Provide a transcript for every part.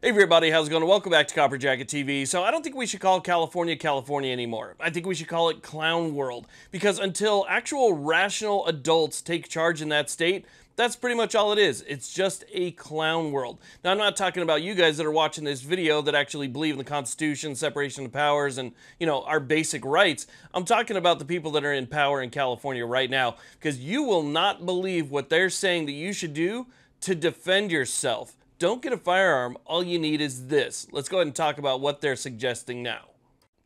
Hey everybody, how's it going? Welcome back to Copper Jacket TV. So I don't think we should call California California anymore. I think we should call it Clown World because until actual rational adults take charge in that state, that's pretty much all it is. It's just a clown world. Now, I'm not talking about you guys that are watching this video that actually believe in the Constitution, separation of powers, and, you know, our basic rights. I'm talking about the people that are in power in California right now because you will not believe what they're saying that you should do to defend yourself. Don't get a firearm. All you need is this. Let's go ahead and talk about what they're suggesting now.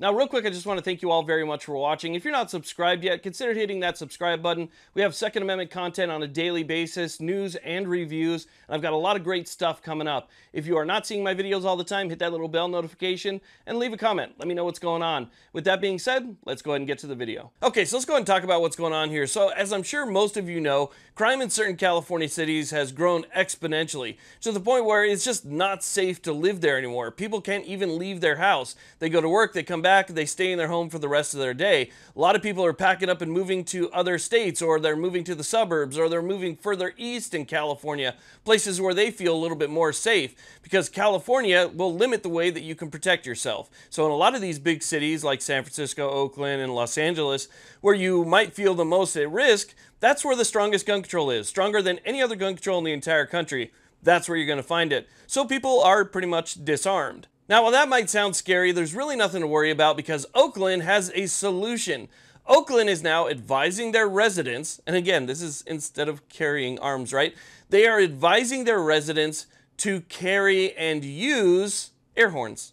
Now, real quick, I just want to thank you all very much for watching. If you're not subscribed yet, consider hitting that subscribe button. We have Second Amendment content on a daily basis, news and reviews, and I've got a lot of great stuff coming up. If you are not seeing my videos all the time, hit that little bell notification and leave a comment. Let me know what's going on. With that being said, let's go ahead and get to the video. Okay, so let's go ahead and talk about what's going on here. So, as I'm sure most of you know, crime in certain California cities has grown exponentially to the point where it's just not safe to live there anymore. People can't even leave their house. They go to work, they come back back, they stay in their home for the rest of their day. A lot of people are packing up and moving to other states, or they're moving to the suburbs, or they're moving further east in California, places where they feel a little bit more safe, because California will limit the way that you can protect yourself. So, in a lot of these big cities like San Francisco, Oakland, and Los Angeles, where you might feel the most at risk, that's where the strongest gun control is, stronger than any other gun control in the entire country. That's where you're going to find it. So people are pretty much disarmed. Now, while that might sound scary, there's really nothing to worry about because Oakland has a solution. Oakland is now advising their residents, and again, this is instead of carrying arms, right? They are advising their residents to carry and use air horns.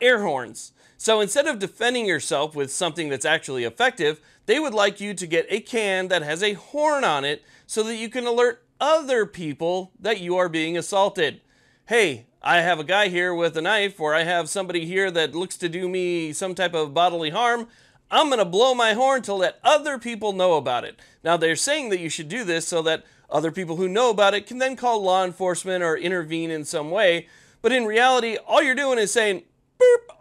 Air horns. So instead of defending yourself with something that's actually effective, they would like you to get a can that has a horn on it so that you can alert other people that you are being assaulted. Hey, I have a guy here with a knife, or I have somebody here that looks to do me some type of bodily harm, I'm going to blow my horn to let other people know about it. Now, they're saying that you should do this so that other people who know about it can then call law enforcement or intervene in some way. But in reality, all you're doing is saying,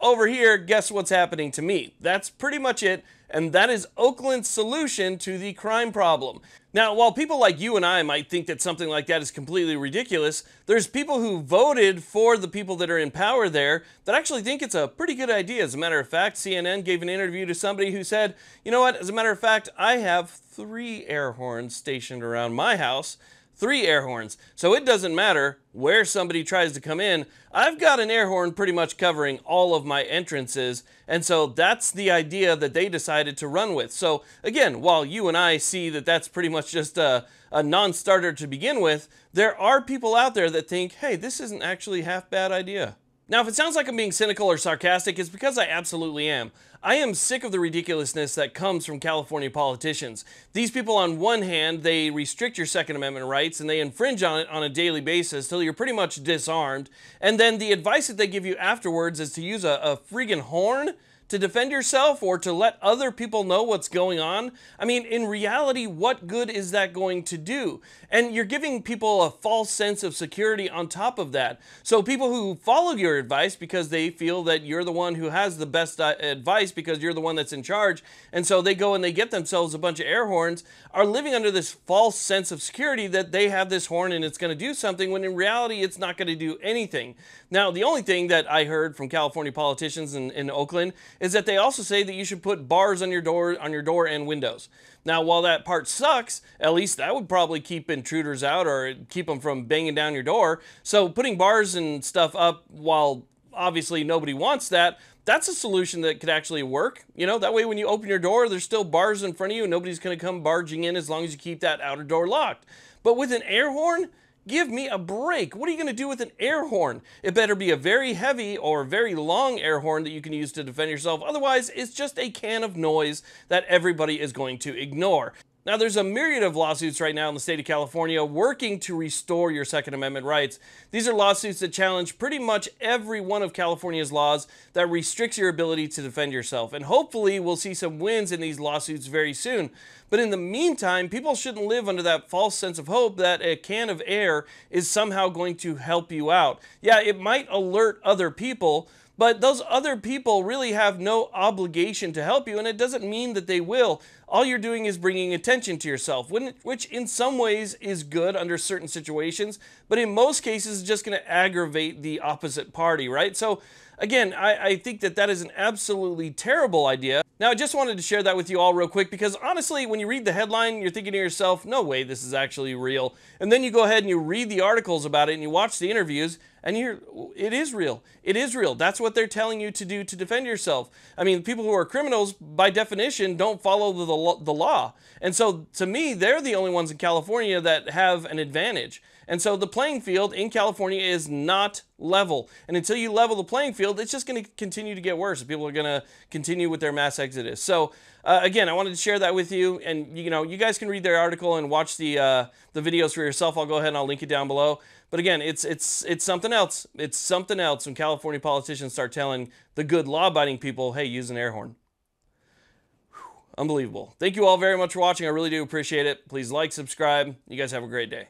over here, guess what's happening to me? That's pretty much it, and that is Oakland's solution to the crime problem. Now, while people like you and I might think that something like that is completely ridiculous, there's people who voted for the people that are in power there that actually think it's a pretty good idea. As a matter of fact, CNN gave an interview to somebody who said, you know what, as a matter of fact, I have three air horns stationed around my house three air horns. So it doesn't matter where somebody tries to come in. I've got an air horn pretty much covering all of my entrances. And so that's the idea that they decided to run with. So again, while you and I see that that's pretty much just a, a non-starter to begin with, there are people out there that think, hey, this isn't actually half bad idea. Now, if it sounds like I'm being cynical or sarcastic, it's because I absolutely am. I am sick of the ridiculousness that comes from California politicians. These people, on one hand, they restrict your Second Amendment rights and they infringe on it on a daily basis till you're pretty much disarmed. And then the advice that they give you afterwards is to use a, a friggin' horn to defend yourself or to let other people know what's going on? I mean, in reality, what good is that going to do? And you're giving people a false sense of security on top of that. So people who follow your advice because they feel that you're the one who has the best uh, advice because you're the one that's in charge, and so they go and they get themselves a bunch of air horns, are living under this false sense of security that they have this horn and it's going to do something when in reality it's not going to do anything. Now, the only thing that I heard from California politicians in, in Oakland is that they also say that you should put bars on your door on your door and windows. Now, while that part sucks, at least that would probably keep intruders out or keep them from banging down your door. So putting bars and stuff up while obviously nobody wants that, that's a solution that could actually work. You know, that way when you open your door, there's still bars in front of you and nobody's going to come barging in as long as you keep that outer door locked. But with an air horn, Give me a break. What are you going to do with an air horn? It better be a very heavy or very long air horn that you can use to defend yourself. Otherwise, it's just a can of noise that everybody is going to ignore. Now, there's a myriad of lawsuits right now in the state of California working to restore your Second Amendment rights. These are lawsuits that challenge pretty much every one of California's laws that restricts your ability to defend yourself. And hopefully, we'll see some wins in these lawsuits very soon. But in the meantime, people shouldn't live under that false sense of hope that a can of air is somehow going to help you out. Yeah, it might alert other people, But those other people really have no obligation to help you, and it doesn't mean that they will. All you're doing is bringing attention to yourself, which in some ways is good under certain situations, but in most cases is just going to aggravate the opposite party, right? So Again, I, I, think that that is an absolutely terrible idea. Now, I just wanted to share that with you all real quick because honestly, when you read the headline, you're thinking to yourself, no way, this is actually real. And then you go ahead and you read the articles about it and you watch the interviews and you're, it is real. It is real. That's what they're telling you to do to defend yourself. I mean, people who are criminals, by definition, don't follow the, the law. And so to me, they're the only ones in California that have an advantage. And so the playing field in California is not level. And until you level the playing field, it's just going to continue to get worse. People are going to continue with their mass exodus. So uh, again, I wanted to share that with you. And you know, you guys can read their article and watch the uh, the videos for yourself. I'll go ahead and I'll link it down below. But again, it's it's it's something else. It's something else when California politicians start telling the good law-abiding people, "Hey, use an air horn." Unbelievable. Thank you all very much for watching. I really do appreciate it. Please like, subscribe. You guys have a great day.